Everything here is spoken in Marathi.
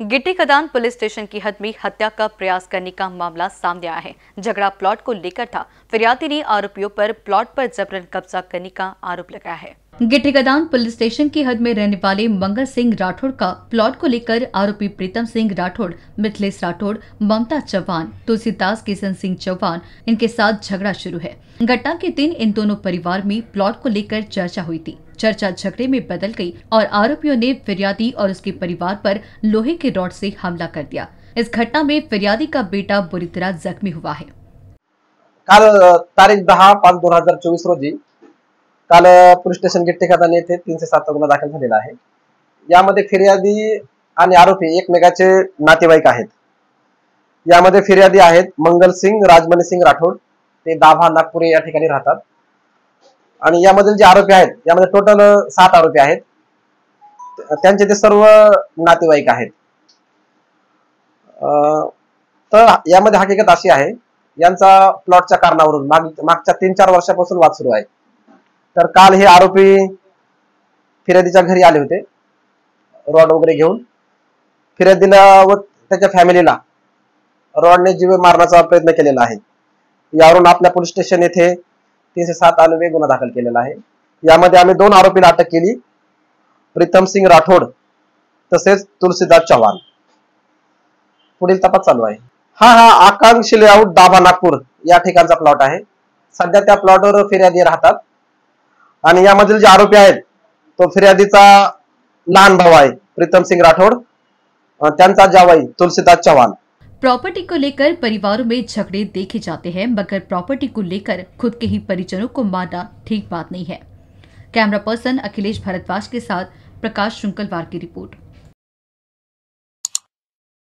गिट्टी खदान पुलिस स्टेशन की हद में हत्या का प्रयास करने का मामला सामने आया है। झगड़ा प्लॉट को लेकर था। फिरियाती ने आरोपियों पर प्लॉट पर जबरन कब्जा करने का आरोप लगाया है। गिट्टीकदान पुलिस स्टेशन की हद में रहने वाले मंगल सिंह राठौड़ का प्लॉट को लेकर आरोपी प्रीतम सिंह राठौड़, मिथिलेश राठौड़, ममता चौहान, तुलसीदास किशन सिंह चौहान, इनके साथ झगड़ा शुरू है। घटना के दिन इन दोनों परिवार में प्लॉट को लेकर चर्चा हुई थी। चर्चा झगड़े में बदल गई और आरोपियों ने फिरियादी और उसके परिवार पर लोहे के रॉड से हमला कर दिया। इस घटना में फिरियादी का बेटा बुरी तरह जख्मी हुआ है। काल तारीख दहा पाच दोन हज़ार चोवीस रोजी काल पोलीस स्टेशन गेट ठिकाणी येथे तीनशे सात गुन्हा दाखल झालेला आहे यामध्ये फिर्यादी आणि आरोपी एकमेकाचे नातेवाईक आहेत. यामध्ये फिर्यादी आहेत मंगल सिंग राजमणी सिंग राठोड. ते दाभा नागपुरे या ठिकाणी राहतात. आणि यामधील जे आरोपी आहेत यामध्ये टोटल सात आरोपी आहेत. त्यांचे ते सर्व नातेवाईक आहेत. तर यामध्ये हकीकत अशी आहे यांचा प्लॉटच्या कारणावरून माग मागच्या तीन चार वर्षापासून वाद सुरू आहे. तर काल हे आरोपी फिर्यादीच्या घरी आले होते. रॉड वगैरे घेऊन. फिर्यादीला व त्याच्या फॅमिलीला रॉडने जीवे मारण्याचा प्रयत्न केलेला आहे. यावरून आपल्या पोलीस स्टेशन येथे तीनशे सात आलवे गुन्हा दाखल केलेला आहे. यामध्ये आम्ही दोन आरोपीला अटक केली. प्रीतम सिंग राठोड तसेच तुलसीदास चव्हाण. पुढील तपास चालू आहे. हा हा आकांक्षी लेआउट दाभा नागपूर या ठिकाणचा प्लॉट आहे. सध्या त्या प्लॉटवर फिर्यादी राहतात. आणि यामधील जे आरोपी आहेत तो फिर्यादीचा लहान भाऊ आहे, प्रीतम सिंग राठोड. त्यांचा जावाई तुलसीदास चव्हाण. प्रॉपर्टी को लेकर परिवारों में झगड़े देखे जाते हैं, मगर प्रॉपर्टी को लेकर खुद के ही परिजनों को मारना ठीक बात नहीं है। कैमरा पर्सन अखिलेश भारद्वाज के साथ प्रकाश शुंकलवार की रिपोर्ट।